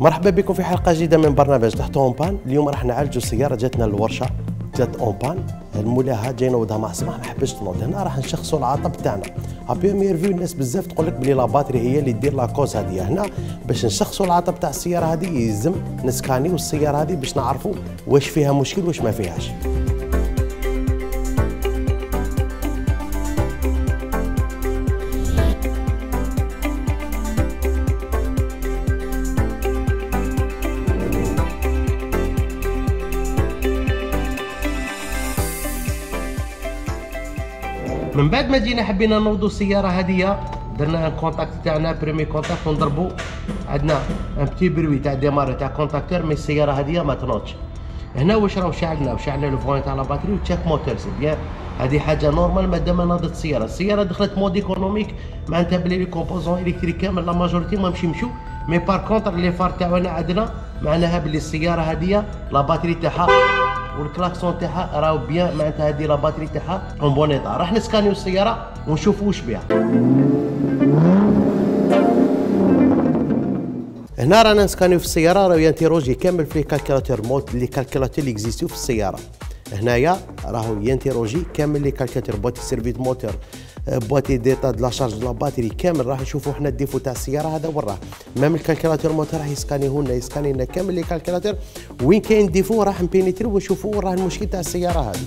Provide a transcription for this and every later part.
مرحبا بكم في حلقة جديدة من برنامج طحت en panne. اليوم راح نعالجوا سياره جاتنا للورشه جات en panne. المولاها جاي نوضها مع صباح ما حبش تنوض. هنا راح نشخصوا العطب تاعنا. à première vue الناس بزاف تقول لك بلي la batterie هي اللي دير la cause هذه هنا باش نشخصوا العطب تاع السيارة هذه يلزم نسكانيو السيارة هذه باش نعرفوا واش فيها مشكل واش ما فيهاش. من بعد ما جينا حبينا نوضوا السيارة هذه درنا un contact تاعنا premier contact ونضربوا عندنا un petit bruit تاع démarreur تاع contacteur mais السيارة هذه ما تنوضش. هنا واش راهو شعلنا؟ وشعلنا le voyant تاع la batterie و check moteur c'est bien هذه حاجة normale مادام ناضت السيارة. السيارة دخلت mode économique معناتها بلي les composants électriques كامل la majorité ما مشي مشو mais par contre les phares تاعنا عندنا معناها بلي السيارة هذه la batterie تاعها والكلاكسون تاعها راهو bien معناتها هذه la batterie تاعها en bon état راح نسكانيو السيارة ونشوفوا واش بها هنا رانا نسكانيو في السيارة راهو ينتيروجي كامل في calculateur mode les calculateurs اللي اكزيستيو في السيارة. هنايا راهو ينتيروجي كامل les calculateurs boîtier servitude moteur. boîtier d'état de la charge de la batterie كامل راح نشوفوا حنا ال défaut تاع السيارة هذا وراه même ال calculateur moteur راح يسكانيه لنا يسكاني لنا كامل les calculateurs. وين كاين défaut راح نبينيتري ونشوفوا وراه المشكل تاع السيارة هذه.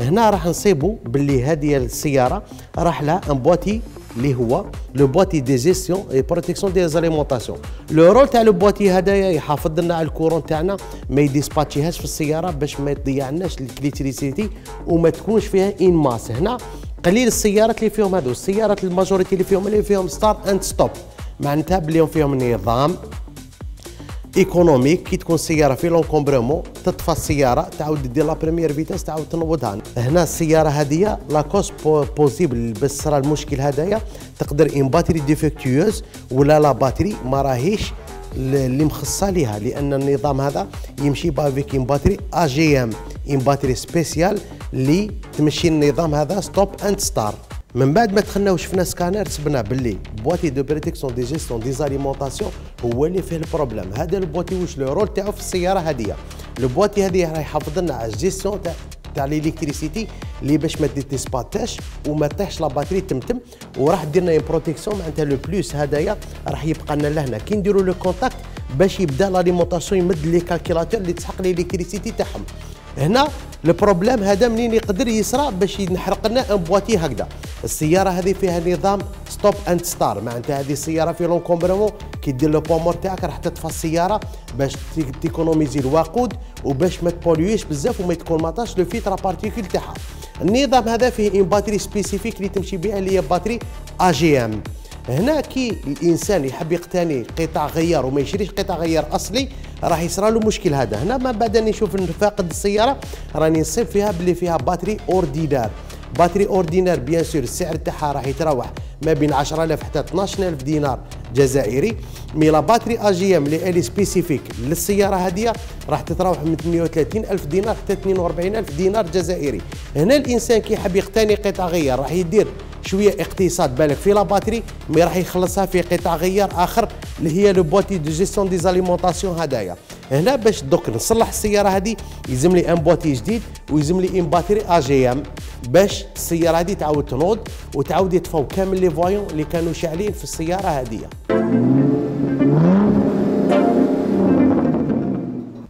هنا راح نصيبوا باللي هذه السيارة راح لها un boîtier اللي هو le boîtier de gestion et protection des alimentations le rôle تاع le boîtier هذايا يحافظ لنا على ال courant تاعنا ما يديسباتشيهاش في السياره باش ما تضيعناش l'électricité وما تكونش فيها en masse هنا قليل السيارات اللي فيهم هذو السيارات la majorité اللي فيهم اللي فيهم start and stop معناتها بلي فيهم نظام économique كي تكون السياره في l'encombrement تطفى السياره تعاود دير la première vitesse تعاود تنوضها هنا السياره هذه la cause possible بس صرا المشكل هذايا تقدر une batterie défectueuse ولا la batterie ما راهيش اللي مخصصه ليها لأن النظام هذا يمشي avec une batterie AGM une batterie spéciale اللي تمشي النظام هذا stop and start من بعد ما دخلنا وشفنا سكانر سبنا باللي boîtier de protection de gestion des alimentations هو اللي فيه le problème. هذا ال boîtier واش le rôle تاعو في السيارة هذه ال boîtier هذه راح يحافظ لنا على الجيستيون تاع تاع l'électricité اللي باش ما ديسباتاش وما طيحش la batterie تمتم وراح دير لنا protection معناتها le plus هذايا راح يبقى لنا لهنا. كي نديروا le contact باش يبدا l'alimentation يمد les calculateurs اللي تسحق l'électricité تاعهم. هنا le problème هذا منين يقدر يصرى باش نحرق لنا un boîtier هكذا؟ السيارة هذه فيها نظام stop and start معناتها هذه السيارة في l'encombrement كي دير le point mort تاعك راح تطفى السيارة باش تيكونوميزي الوقود وباش ما تبوليوش بزاف وما تكون ماطاش le filtre à particules تاعها. النظام هذا فيه une batterie spécifique اللي تمشي بها اللي هي batterie AGM هنا كي الإنسان يحب يقتني قطع غيار وما يشريش قطع غيار أصلي راح يصرى له مشكل هذا. هنا ما بعد نشوف فاقد السيارة راني نصيب فيها باللي فيها batterie ordinaire. batterie ordinaire bien sûr السعر تاعها راح يتراوح ما بين 10000 حتى 12000 دينار جزائري. mais la batterie AGM اللي elle est spécifique للسيارة هذه راح تتراوح من 330000 دينار حتى 42000 دينار جزائري. هنا الإنسان كي يحب يقتني قطع غيار راح يدير شوية اقتصاد بالك في la batterie mais راح يخلصها في قطع غيار آخر اللي هي le boîtier de gestion des alimentations هدايا. هنا باش دوك نصلح السيارة هذه يلزم لي un boîtier جديد ويلزم لي une batterie AGM باش السيارة هذه تعاود تنوض وتعاود يطفوا كامل les voyants اللي كانوا شاعلين في السيارة هذه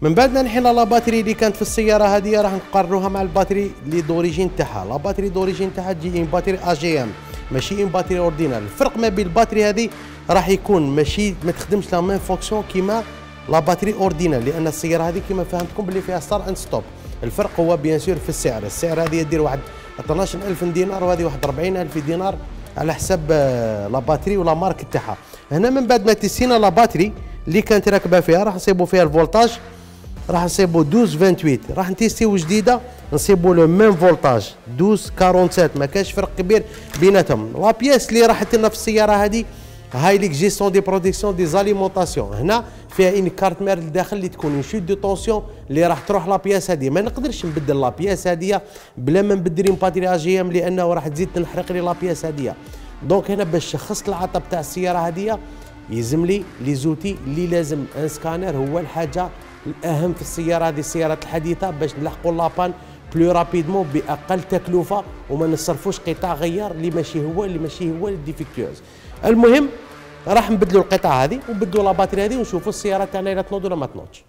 من بعد ما نحينا la batterie اللي كانت في السيارة هذه راح نقارنوها مع ال batterie اللي d'origine تاعها. la batterie d'origine تاعها تجي une batterie AGM ماشي une batterie ordinaire الفرق ما بين ال batterie هذه راح يكون ماشي ما تخدمش la même fonction كيما la batterie ordinaire لأن السيارة هذه كيما فهمتكم باللي فيها start and stop الفرق هو bien sûr في السعر. السعر هذه يدير واحد 12000 دينار وهذه واحد 40000 دينار على آه، la batterie و la marque تاعها. هنا من بعد ما testينا la batterie اللي كانت راكبة فيها راح نصيبوا فيها ال voltage راح نصيبوا 12 28 راح نtestيو جديدة نصيبوا le même voltage. 12 47 ما كانش فرق كبير بيناتهم. la pièce اللي راحت لنا في السيارة هذه هاي les gestion des protections des alimentations. هنا فيها une carte mère لداخل اللي تكون une chute de tension اللي راح تروح la pièce هذه ما نقدرش نبدل la pièce هذه بلا ما نبدل une batterie AGM لأنه راح تزيد تنحرق لي la pièce هذه donc هنا باش شخصت العطب تاع السيارة هذه يلزم لي les outils اللي لازم un scanner هو الحاجة الأهم في السيارة هذه السيارات الحديثة باش نلحقوا la panne plus rapidement بأقل تكلفة وما نصرفوش قطع غيار اللي ماشي هو اللي ماشي هو ال défectueuse المهم راح نبدلوا القطع هذه ونبدلوا la batterie هذه ونشوفوا السيارة تاعنا اذا تنوض ولا ما تنوضش.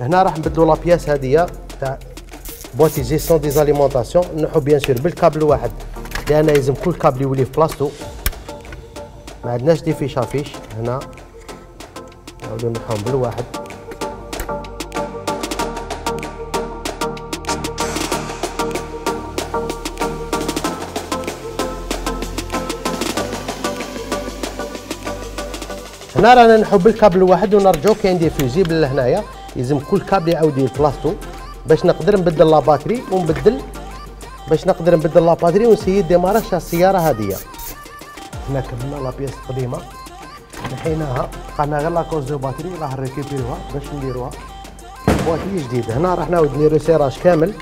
هنا راح نبدلوا la pièce هذه تاع boîtier gestion des alimentations نحو bien sûr بال câble واحد لأن لازم كل كابل يولي في بلاصتو. ما عندناش des fiches à fiche هنا. نعاودو نحوهم بالواحد. هنا رانا نحب الكابل واحد ونرجعو كاين des fusibles لهنايا يلزم كل كابل يعاود لبلاصتو باش نقدر نبدل la batterie ونبدل. باش نقدر نبدل la batterie ونessayي démarrage السيارة هذه هنا كملنا la pièce القديمه نحيناها بقانا غير la cosse de batterie راح نrécupérوها باش نديروها boîtier جديد هنا راح نعاود نديرو serrage كامل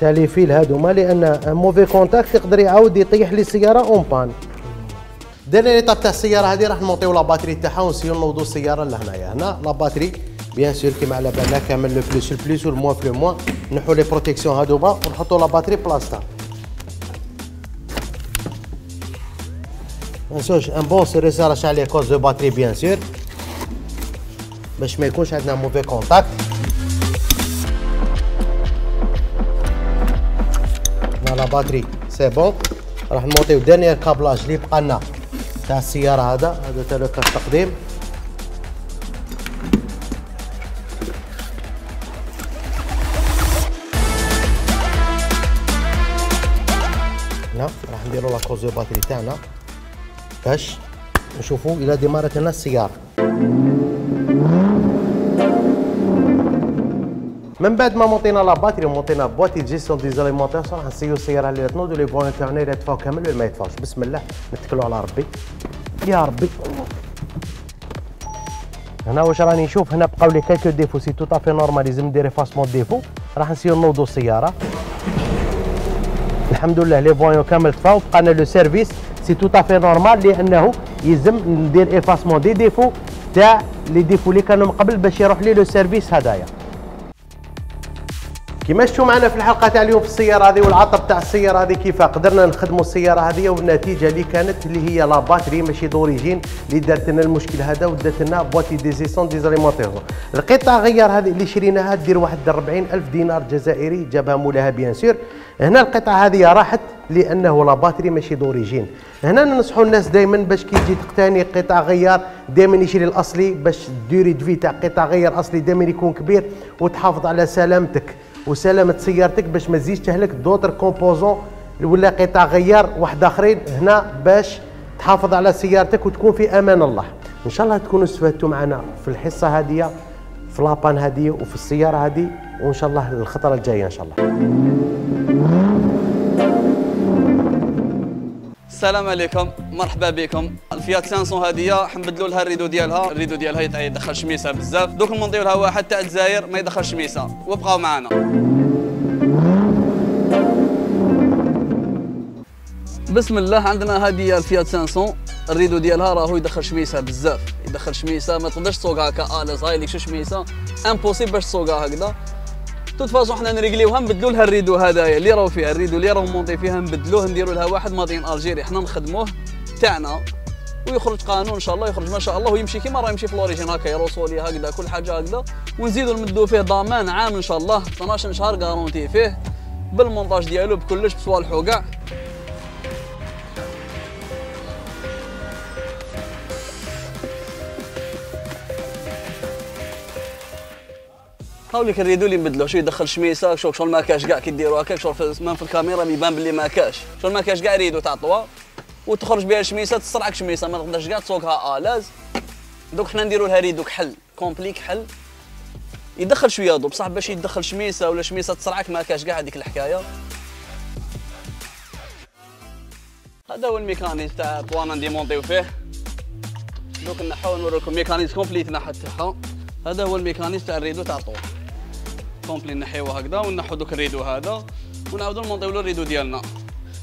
تاع les fils هادوما لأن mauvais contact يقدر يعاود يطيح لي السياره en panne درنا l'étape تاع السياره هذه راح نmontيو la batterie تاعها ونessayو نوضو السياره لهنايا هنا la batterie bien sûr كيما على بالنا كامل le plus ال plus وال moins في ال moins نحو les protections هادوما ونحطو la batterie بلاصتها منسوش un bon serrage عليه cosse de batterie bien sûr باش ما يكونش عندنا mauvais contact la batterie c'est bon راح نmontيو dernier câblage اللي بقى لنا تاع السياره هذا هذا تاع التقديم هنا راح نديرو la cosse de batterie تاعنا باش نشوفوا إلى démarrات لنا السيارة. من بعد ما montينا la batterie وmontينا boîtier gestion des alimentations راح نessayو السيارة اللي تنوض و les voyants تاعنا اللي يطفوا كامل ولا ما يطفوش بسم الله. نتكلوا على ربي. يا ربي. هنا واش راني نشوف؟ هنا بقاو لي quelques défauts c'est tout à fait normal لازم ندير effacement défauts راح نessayو نوضو السيارة. الحمد لله les voyants كامل طفاو بقانا le service. c'est tout à fait normal لأنه يلزم ندير effacement des défauts تاع les défauts اللي كانوا من قبل باش يروح لي le service هدايا. كما شفتوا معنا في الحلقة تاع اليوم في السيارة هذه والعطب تاع السيارة هذه كيف قدرنا نخدموا السيارة هذه والنتيجة اللي كانت اللي هي la batterie ماشي d'origine اللي دارت لنا المشكل هذا ودارت لنا boîtier de gestion des alimentations القطع غيار هذه اللي شريناها دير واحد 40 ألف دينار جزائري جابها مولاها bien sûr هنا القطعة هذه راحت لأنه la batterie ماشي d'origine هنا ننصحوا الناس دائما باش كي تجي تقتني قطع غيار دائما يشري الأصلي باش ديري دفي تاع قطع غيار أصلي دائما يكون كبير وتحافظ على سلامتك وسلامة سيارتك باش ما تزيدش تهلك d'autres composants ولا قطع غيار واحد آخرين هنا باش تحافظ على سيارتك وتكون في أمان الله. إن شاء الله تكونوا استفدتوا معنا في الحصة هذه في la panne هذه وفي السيارة هذه وإن شاء الله الخطرة الجاية إن شاء الله. السلام عليكم. مرحبا بكم. الفيات 500 هذه حنبدلوا لها ال rideau ديالها. ال rideau ديالها يدخل شميسة بزاف. دوك نmontيو لها واحد تاع الجزائر ما يدخل شميسة. وبقاو معنا بسم الله عندنا هذه الفيات 500 ال rideau ديالها راهو يدخل شميسة بزاف. يدخل شميسة ما تقدرش تسوقها à l'aise هاي لك شو شميسة. impossible باش تسوقها هكذا. toute façon حنا نrégleيوها نبدلوا لها ال rideau هذايا. اللي راهو فيها ال rideau اللي راهو monté فيها نبدلوه نديروا لها واحد made in Algérie. حنا نخدموه تاعنا ويخرج قانون إن شاء الله يخرج ما شاء الله ويمشي كيما راه يمشي في l'origine هكا يروسولي هكذا كل حاجة هكذا. ونزيدوا نمدوا فيه ضمان عام إن شاء الله. 12 شهر garantie فيه. بالمونتاج ديالو بكلش بصوالحو كاع هاوليك ال rideau اللي نبدلوه شو يدخل شميسة شوف شغل ما كاش كاع كي ديروا هكاك شغل في, الكاميرا يبان باللي ما كاش شغل ما كاش كاع rideau تاع toit وتخرج بها الشميسة تصرعك شميسة. ما تقدرش كاع تسوقها à l'aise. دوك حنا نديروا لها rideau كحل complet كحل يدخل شوية ضو. بصح باش يدخل شميسة ولا شميسة تصرعك ما كاش كاع هذيك الحكاية. هذا هو ال mécanisme تاع toit رانا نديمونطيو فيه دوك نحاول نوريكم mécanisme complet نحا تاعها. هذا هو ال mécanisme تاع ال rideau تاع ال toit complet نحيوه هكذا ونحو دوك ال rideau هذا ونعاودو نمونطيو ال rideau ديالنا.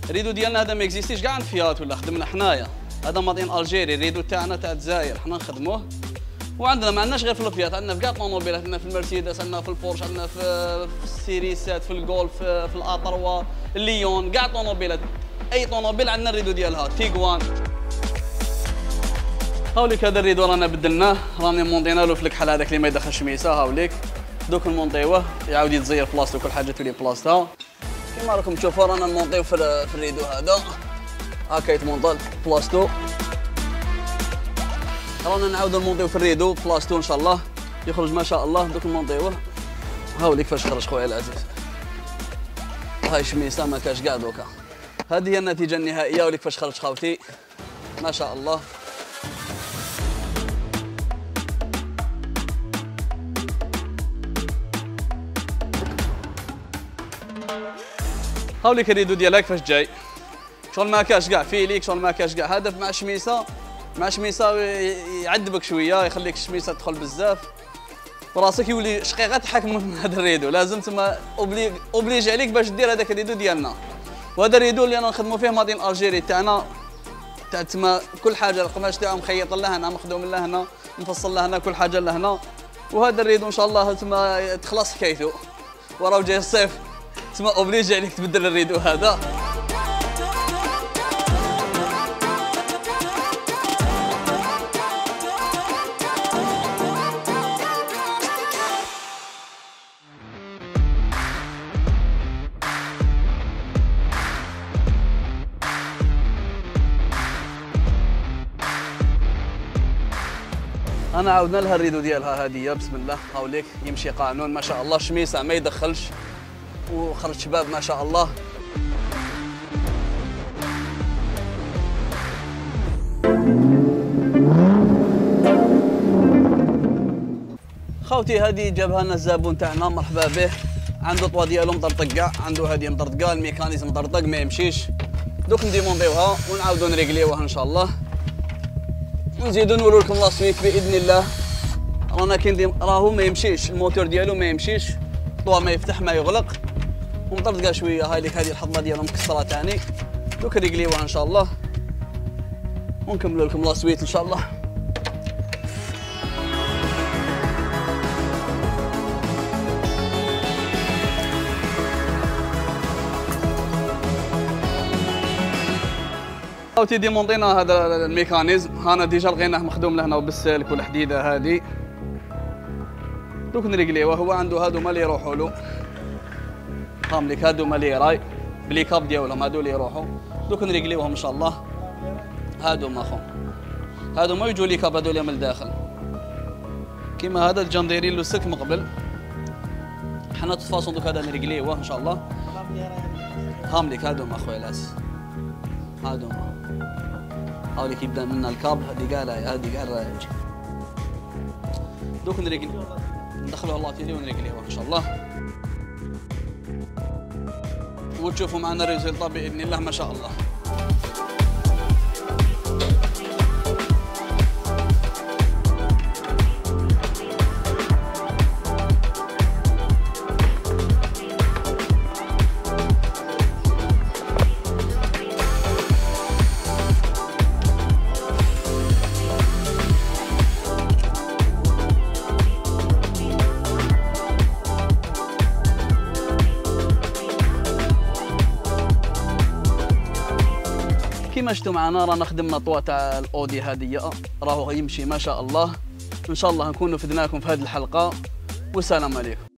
ال rideau ديالنا هذا ما اكزيستيش كاع فيات ولا خدمنا حنايا. هذا made in Algérie ال rideau تاعنا تاع الجزائر حنا نخدموه. وعندنا ما عندناش غير في الفيات عندنا في كاع الطوموبيلات عندنا في المرسيدس عندنا في البورش عندنا في السيريسات في الجولف في ال A3 ال Leon كاع الطوموبيلات. أي طوموبيل عندنا ال rideau ديالها تيغوان. هاوليك هذا ال rideau رانا بدلناه راني مونطينا له في الكحل هذاك اللي ما يدخلش شميسة هاوليك. دوك نمونطيوه يعاود يتزير بلاصتو كل حاجة تولي بلاصتها. كيما راكم تشوفوا رانا نمونطيو في, ال rideau هذا. هكا يتمونطا بلاصتو. رانا نعاودو نمونطيو في ال rideau بلاصتو إن شاء الله. يخرج ما شاء الله. دوك نمونطيوه هاوليك فاش خرج خويا العزيز. هاي شميسة ما كاش كاع دوكا. هذه هي النتيجة النهائية وليك فاش خرج خاوتي. ما شاء الله. هاوليك ال rideau ديالك فاش جاي؟ شغل ما كاش كاع فيليك شغل ما كاع؟ هدف مع شميسة مع شميسة يعذبك شوية يخليك الشميسه تدخل بزاف. وراسك يولي شقيقة تحكم من هذا ال rideau. لازم تما obligé عليك باش دير هذاك ال rideau ديالنا. وهذا ال rideau اللي أنا نخدموا فيه made in Algérie تاعنا تاع تما كل حاجة القماش تاعو مخيط لهنا مخدوم لهنا مفصل لهنا كل حاجة لهنا وهذا ال rideau إن شاء الله تما تخلص حكايته وراه جاي الصيف. تما اوبليجي عليك تبدل الريدو هذا رانا عاودنا لها ال rideau ديالها هذه بسم الله. هاوليك يمشي قانون ما شاء الله شميسة ما يدخلش. وخرج شباب ما شاء الله. خوتي هذه جابها لنا الزبون تاعنا مرحبا به. عنده toit ديالو مطرطق عنده هذه مطرطقة ال mécanisme مطرطق ما يمشيش. دوك نديمونطيوها ونعاودو نريقليوها إن شاء الله. ونزيدو نورو لكم la suite بإذن الله. رانا كي راهو ما يمشيش الموتور ديالو ما يمشيش. toit ما يفتح ما يغلق. ومطرطقه شوية هاي لك هذه الحضنه ديالو مكسره ثاني دوك ريقليوها إن شاء الله. ونكملوا لكم la suite إن شاء الله. أو ديمونطينا هذا الميكانيزم. هانا ديجا لقيناه مخدوم لهنا بالسلك والحديدة هذه. دوك نريقليوه هو عنده هادو ما اللي يروحوا له. هامليك هادو ما اللي راي. بلي كاب ديالهم هادو اللي يروحوا دوك نريقليوهم إن شاء الله. هادو ما خو هادو ما يجوا لي كاب هادو من الداخل. كيما هذا الجنديرين له سلك مقبل حنا تفاصل دوك هذا نريقليوه إن شاء الله. هامليك هادو ما خويا لاس هادو ما. هاوليك يبدا من الكاب هذه قال هذه قال دوك نريقل ندخلوها الله تيلي ونريقليوها إن شاء الله. وتشوفوا معنا الريزلتا بإذن الله ما شاء الله. شفتوا معنا رانا خدمنا طوا تاع الأودي هذه. راهو يمشي ما شاء الله. إن شاء الله نكونوا فدناكم في هذه الحلقة. والسلام عليكم.